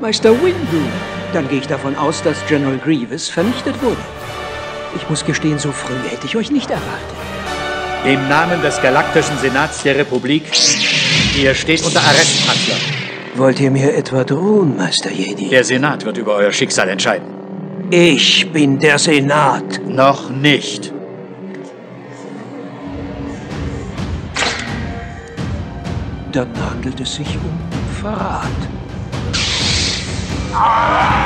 Meister Windu. Dann gehe ich davon aus, dass General Grievous vernichtet wurde. Ich muss gestehen, so früh hätte ich euch nicht erwartet. Im Namen des Galaktischen Senats der Republik, ihr steht unter Arrest, Kanzler. Wollt ihr mir etwa drohen, Meister Jedi? Der Senat wird über euer Schicksal entscheiden. Ich bin der Senat. Noch nicht. Dann handelt es sich um Verrat. 啊！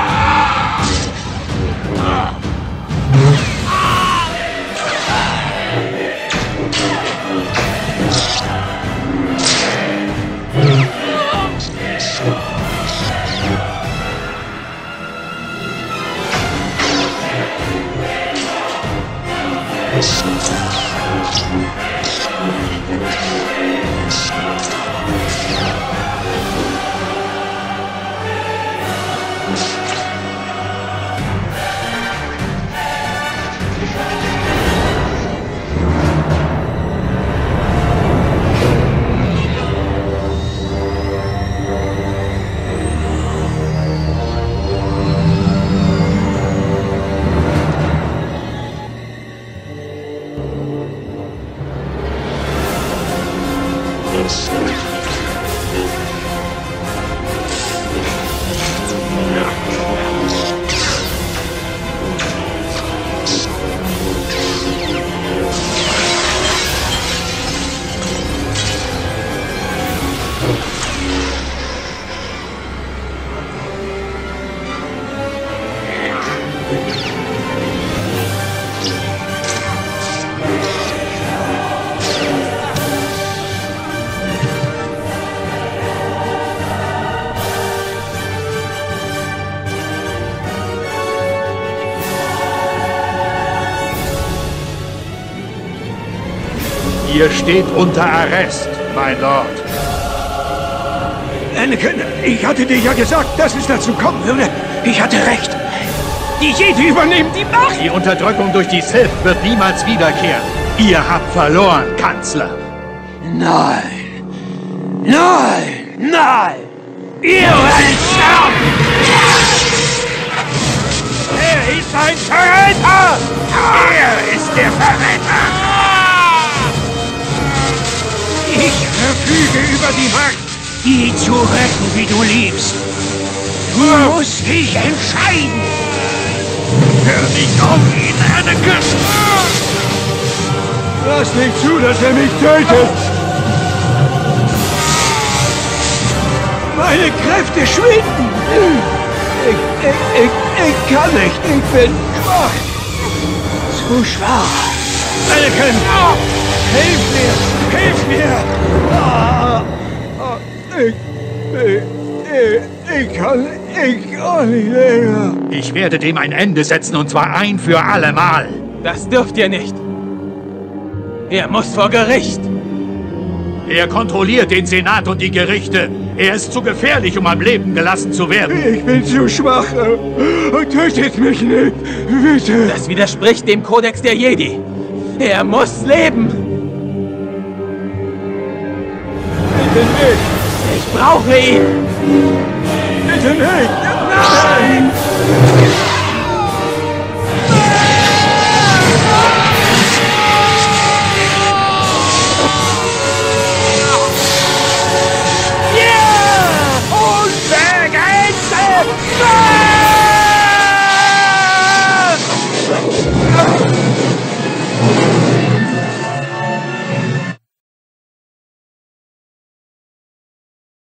Ihr steht unter Arrest, mein Lord. Anakin, ich hatte dir ja gesagt, dass es dazu kommen würde. Ich hatte recht. Die Jedi übernehmen die Macht. Die Unterdrückung durch die Sith wird niemals wiederkehren. Ihr habt verloren, Kanzler. Nein. Nein. Nein. Ihr werdet sterben. Er ist ein Verräter! Er ist der Verräter! Verfüge über die zu retten, wie du liebst. Du musst dich entscheiden. Hör nicht auf ihn, Anakin! Lass nicht zu, dass er mich tötet. Meine Kräfte schwinden. Ich, ich, ich, ich kann nicht. Ich bin schwach. Zu schwach. Anakin! Hilf mir! Ich, ich, ich, kann, ich kann nicht länger. Ich werde dem ein Ende setzen und zwar ein für allemal. Das dürft ihr nicht. Er muss vor Gericht. Er kontrolliert den Senat und die Gerichte. Er ist zu gefährlich, um am Leben gelassen zu werden. Ich bin zu schwach. Tötet mich nicht. Bitte. Das widerspricht dem Kodex der Jedi. Er muss leben. Bitte nicht brauche ihn! Bitte nicht! Nein!